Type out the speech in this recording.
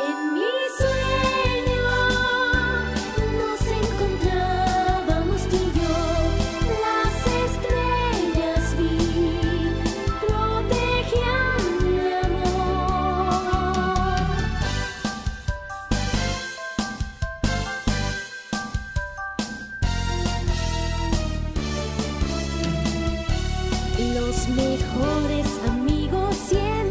En mi sueño nos encontrábamos y yo las estrellas vi protegen mi amor. Los mejores amigos siempre.